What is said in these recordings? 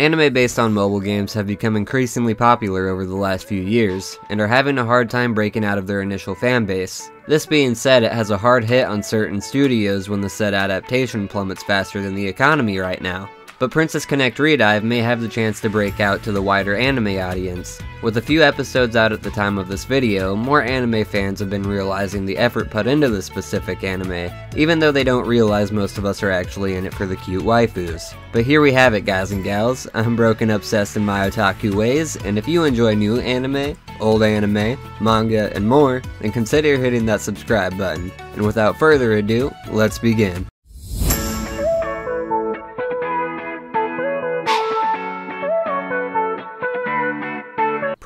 Anime based on mobile games have become increasingly popular over the last few years, and are having a hard time breaking out of their initial fan base. This being said, it has a hard hit on certain studios when the said adaptation plummets faster than the economy right now but Princess Connect Redive may have the chance to break out to the wider anime audience. With a few episodes out at the time of this video, more anime fans have been realizing the effort put into this specific anime, even though they don't realize most of us are actually in it for the cute waifus. But here we have it guys and gals, I'm broken obsessed in my otaku ways, and if you enjoy new anime, old anime, manga, and more, then consider hitting that subscribe button. And without further ado, let's begin.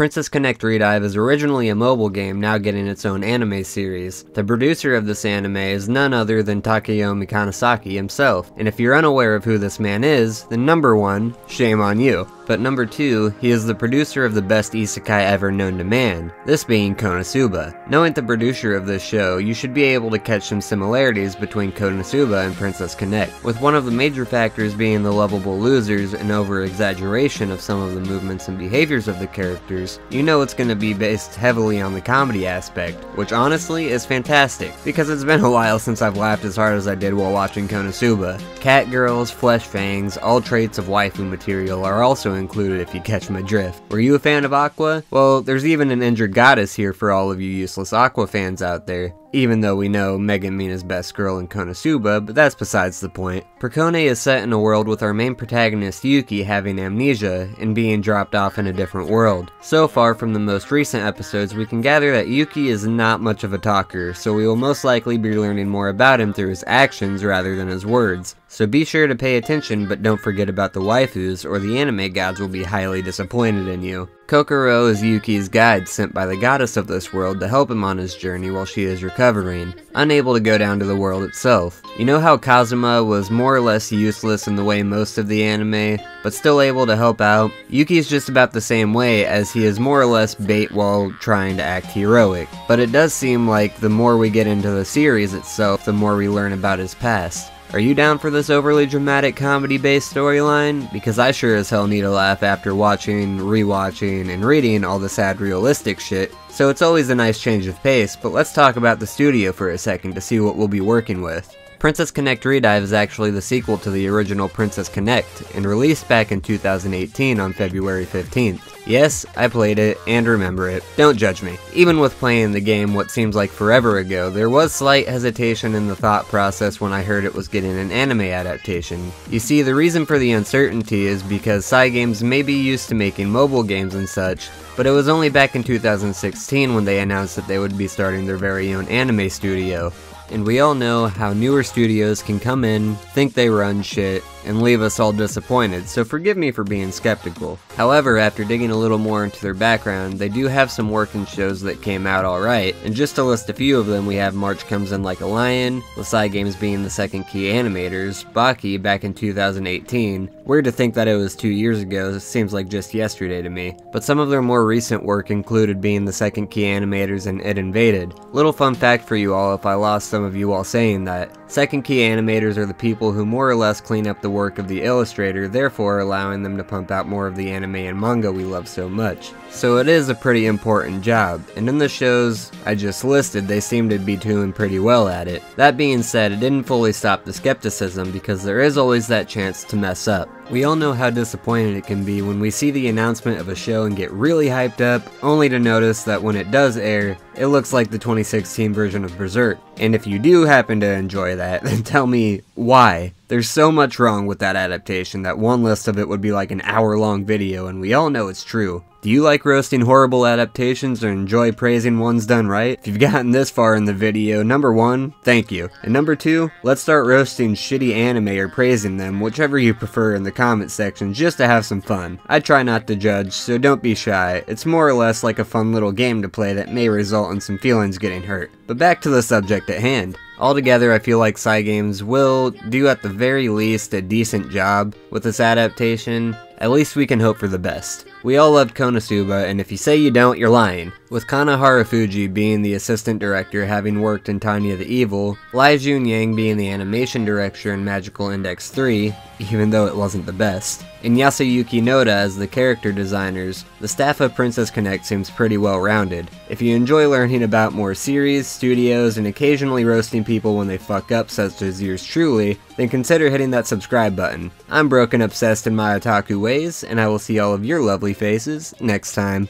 Princess Connect Redive is originally a mobile game now getting its own anime series. The producer of this anime is none other than Takaomi Kanasaki himself, and if you're unaware of who this man is, then number one, shame on you. But number 2, he is the producer of the best isekai ever known to man, this being Konosuba. Knowing the producer of this show, you should be able to catch some similarities between Konosuba and Princess Connect, with one of the major factors being the lovable losers and over-exaggeration of some of the movements and behaviors of the characters, you know it's going to be based heavily on the comedy aspect, which honestly is fantastic, because it's been a while since I've laughed as hard as I did while watching Konosuba. Cat girls, flesh fangs, all traits of waifu material are also included if you catch my drift. Were you a fan of Aqua? Well, there's even an injured goddess here for all of you useless Aqua fans out there even though we know Megumin's best girl in Konosuba, but that's besides the point. Priconne is set in a world with our main protagonist Yuki having amnesia and being dropped off in a different world. So far from the most recent episodes, we can gather that Yuki is not much of a talker, so we will most likely be learning more about him through his actions rather than his words. So be sure to pay attention, but don't forget about the waifus, or the anime gods will be highly disappointed in you. Kokkoro is Yuki's guide sent by the goddess of this world to help him on his journey while she is recovering, unable to go down to the world itself. You know how Kazuma was more or less useless in the way most of the anime, but still able to help out? Yuki is just about the same way as he is more or less bait while trying to act heroic. But it does seem like the more we get into the series itself, the more we learn about his past. Are you down for this overly dramatic comedy-based storyline? Because I sure as hell need a laugh after watching, rewatching, and reading all the sad realistic shit, so it's always a nice change of pace, but let's talk about the studio for a second to see what we'll be working with. Princess Connect Redive is actually the sequel to the original Princess Connect, and released back in 2018 on February 15th. Yes, I played it, and remember it. Don't judge me. Even with playing the game what seems like forever ago, there was slight hesitation in the thought process when I heard it was getting an anime adaptation. You see, the reason for the uncertainty is because Cygames may be used to making mobile games and such, but it was only back in 2016 when they announced that they would be starting their very own anime studio and we all know how newer studios can come in, think they run shit, and leave us all disappointed, so forgive me for being skeptical. However, after digging a little more into their background, they do have some working shows that came out alright, and just to list a few of them, we have March Comes In Like a Lion, Cygames being the second key animators, Baki back in 2018, weird to think that it was two years ago, seems like just yesterday to me, but some of their more recent work included being the second key animators in ID: Invaded. Little fun fact for you all if I lost some of you while saying that, second key animators are the people who more or less clean up the work of the illustrator, therefore allowing them to pump out more of the anime and manga we love so much. So it is a pretty important job, and in the shows I just listed, they seem to be doing pretty well at it. That being said, it didn't fully stop the skepticism because there is always that chance to mess up. We all know how disappointed it can be when we see the announcement of a show and get really hyped up, only to notice that when it does air, it looks like the 2016 version of Berserk. And if you do happen to enjoy that, then tell me why. There's so much wrong with that adaptation that one list of it would be like an hour long video, and we all know it's true. Do you like roasting horrible adaptations or enjoy praising ones done right? If you've gotten this far in the video, number one, thank you. And number two, let's start roasting shitty anime or praising them, whichever you prefer in the comment section, just to have some fun. I try not to judge, so don't be shy. It's more or less like a fun little game to play that may result in some feelings getting hurt. But back to the subject at hand. Altogether, I feel like Cygames will do at the very least a decent job with this adaptation. At least we can hope for the best. We all loved Konosuba, and if you say you don't, you're lying. With Kana Harufuji being the assistant director having worked in Tanya the Evil, Lai Jun Yang being the animation director in Magical Index 3, even though it wasn't the best, and Yasuyuki Noda as the character designers, the staff of Princess Connect seems pretty well rounded. If you enjoy learning about more series, studios, and occasionally roasting people when they fuck up such as yours truly, then consider hitting that subscribe button. I'm broken obsessed in my otaku ways, and I will see all of your lovely faces next time.